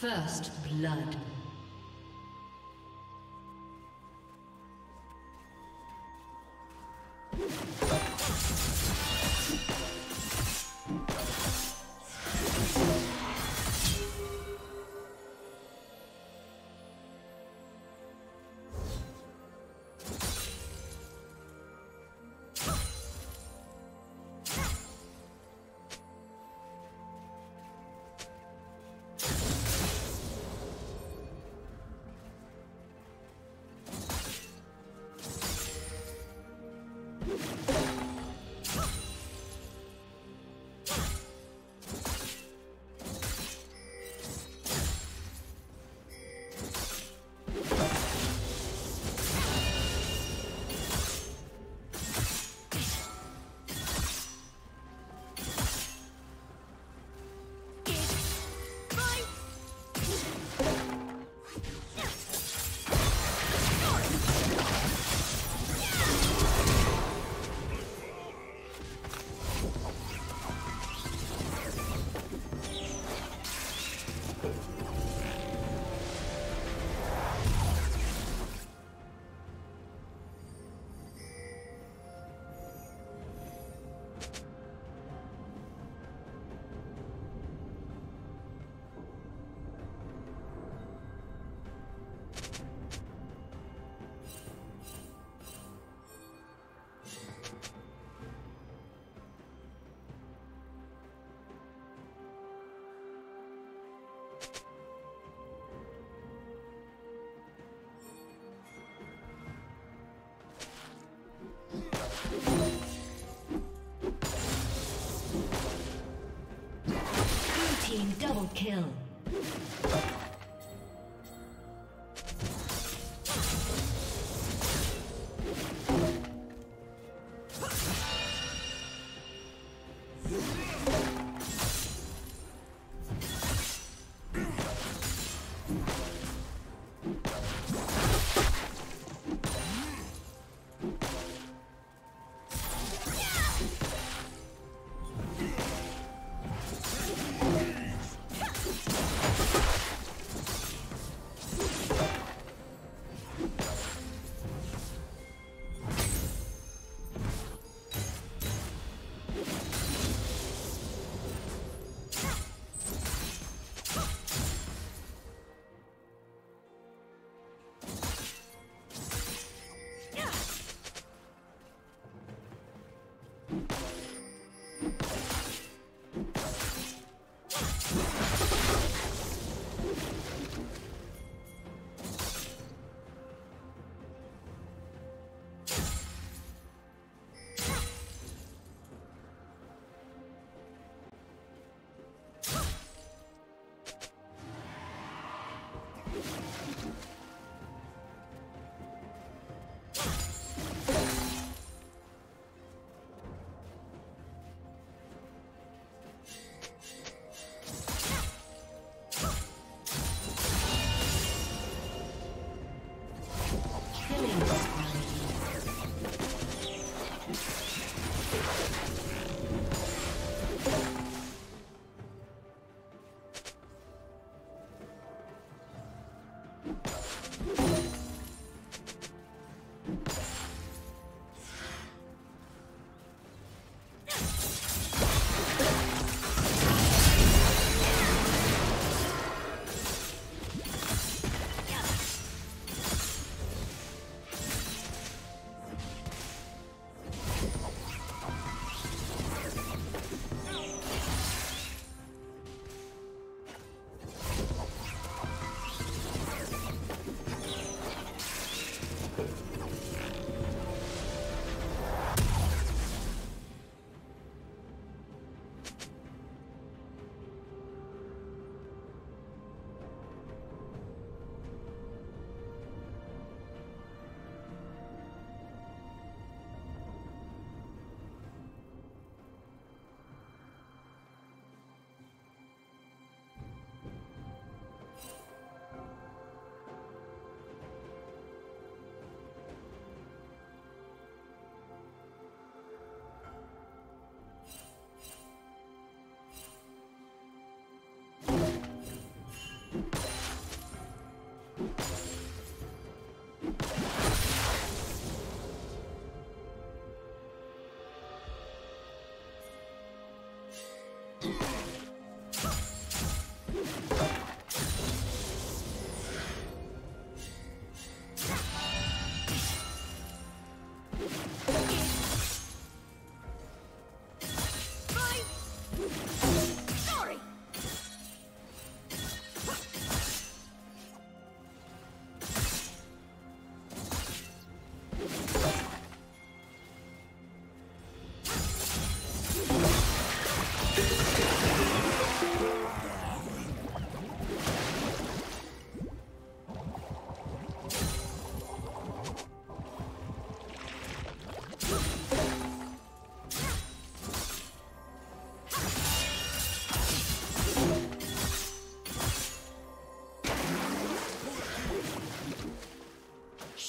First blood. Double kill.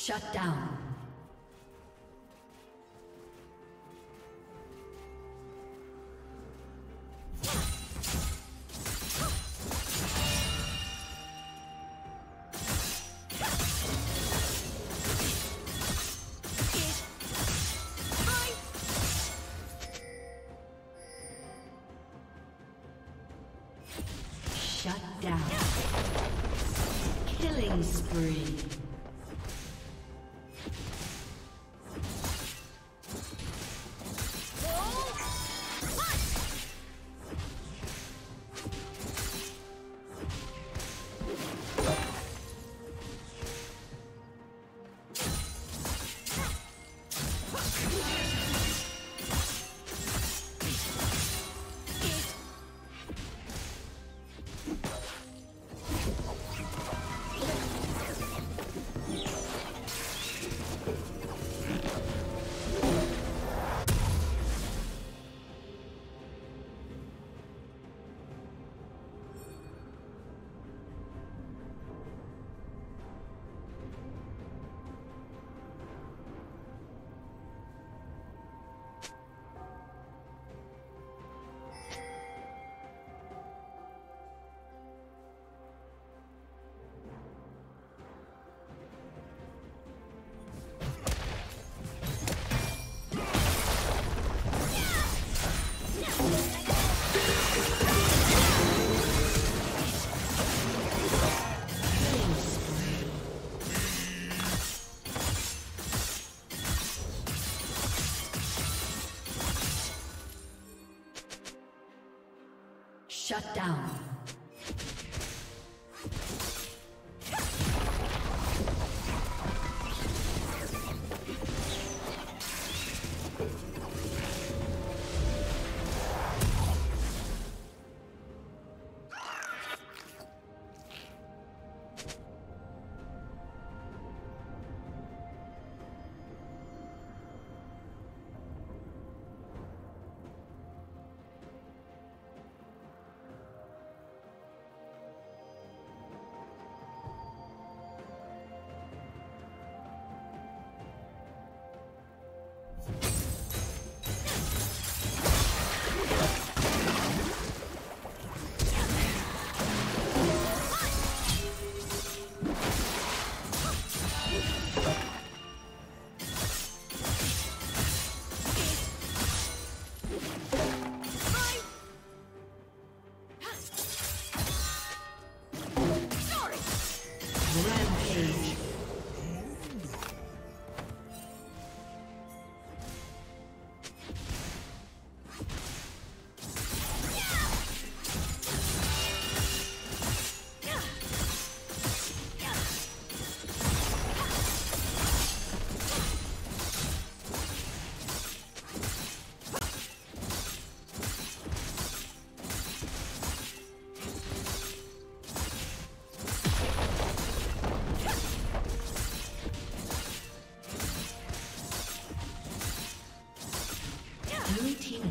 Shut down. Shut down. Killing spree. Shut down.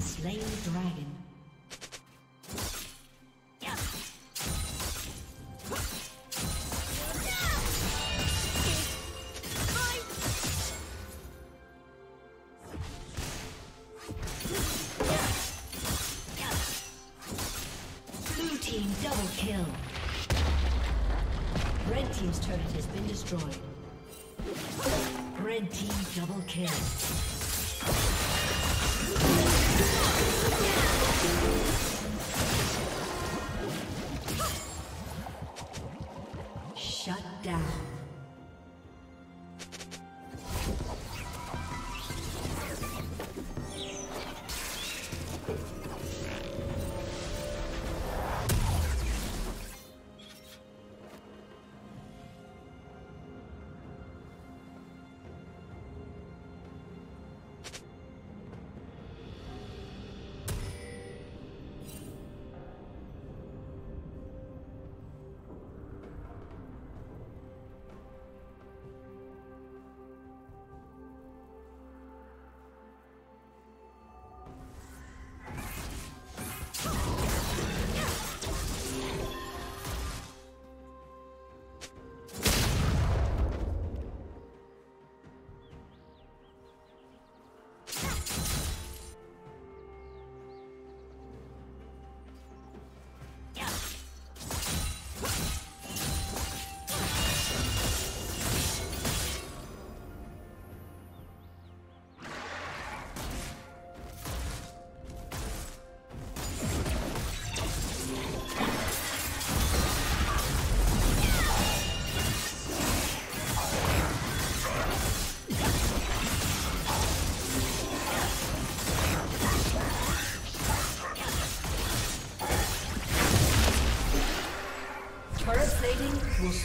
Slain the dragon. Blue team double kill. Red team's turret has been destroyed. Red team double kill. Shut down.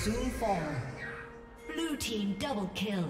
Soon fall. Blue team double kill.